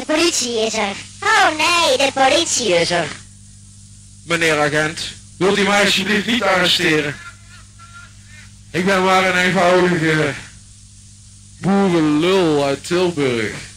De politie is er. Oh nee, de politie is er. Meneer agent, wilt u mij alsjeblieft niet arresteren? Ik ben maar een eenvoudige boerenlul uit Tilburg.